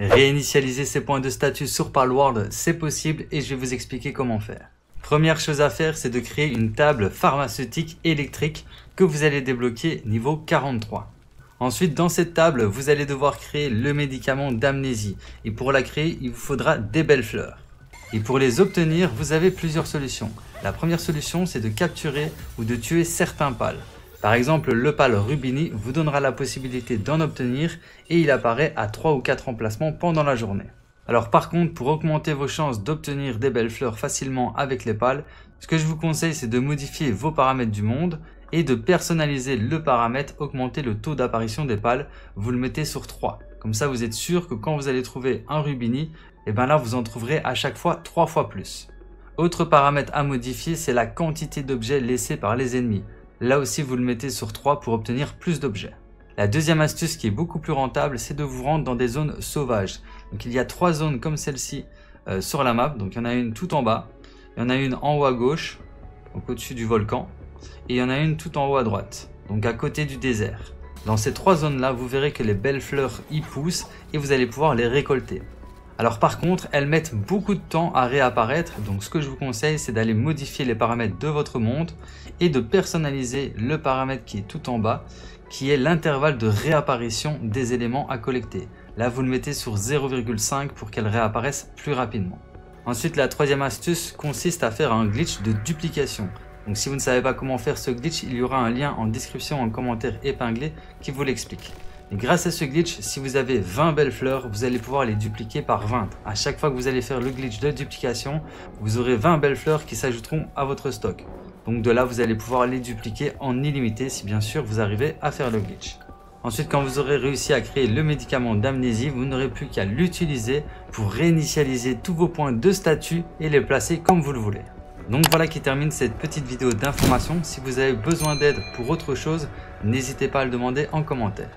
Réinitialiser ces points de statut sur Palworld, c'est possible et je vais vous expliquer comment faire. Première chose à faire, c'est de créer une table pharmaceutique électrique que vous allez débloquer niveau 43. Ensuite, dans cette table, vous allez devoir créer le médicament d'amnésie. Et pour la créer, il vous faudra des belles fleurs. Et pour les obtenir, vous avez plusieurs solutions. La première solution, c'est de capturer ou de tuer certains pales. Par exemple, le pal Rubini vous donnera la possibilité d'en obtenir et il apparaît à 3 ou 4 emplacements pendant la journée. Alors par contre, pour augmenter vos chances d'obtenir des belles fleurs facilement avec les pales, ce que je vous conseille c'est de modifier vos paramètres du monde et de personnaliser le paramètre augmenter le taux d'apparition des pales, vous le mettez sur 3. Comme ça vous êtes sûr que quand vous allez trouver un Rubini, et eh bien là vous en trouverez à chaque fois 3 fois plus. Autre paramètre à modifier, c'est la quantité d'objets laissés par les ennemis. Là aussi, vous le mettez sur 3 pour obtenir plus d'objets. La deuxième astuce qui est beaucoup plus rentable, c'est de vous rendre dans des zones sauvages. Donc il y a trois zones comme celle-ci euh, sur la map. Donc il y en a une tout en bas, il y en a une en haut à gauche, donc au-dessus du volcan, et il y en a une tout en haut à droite, donc à côté du désert. Dans ces trois zones-là, vous verrez que les belles fleurs y poussent et vous allez pouvoir les récolter. Alors par contre, elles mettent beaucoup de temps à réapparaître, donc ce que je vous conseille, c'est d'aller modifier les paramètres de votre monde et de personnaliser le paramètre qui est tout en bas, qui est l'intervalle de réapparition des éléments à collecter. Là, vous le mettez sur 0,5 pour qu'elles réapparaissent plus rapidement. Ensuite, la troisième astuce consiste à faire un glitch de duplication. Donc si vous ne savez pas comment faire ce glitch, il y aura un lien en description en commentaire épinglé qui vous l'explique grâce à ce glitch, si vous avez 20 belles fleurs, vous allez pouvoir les dupliquer par 20. À chaque fois que vous allez faire le glitch de duplication, vous aurez 20 belles fleurs qui s'ajouteront à votre stock. Donc de là, vous allez pouvoir les dupliquer en illimité si bien sûr vous arrivez à faire le glitch. Ensuite, quand vous aurez réussi à créer le médicament d'amnésie, vous n'aurez plus qu'à l'utiliser pour réinitialiser tous vos points de statut et les placer comme vous le voulez. Donc voilà qui termine cette petite vidéo d'information. Si vous avez besoin d'aide pour autre chose, n'hésitez pas à le demander en commentaire.